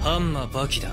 ハンマーバキだ。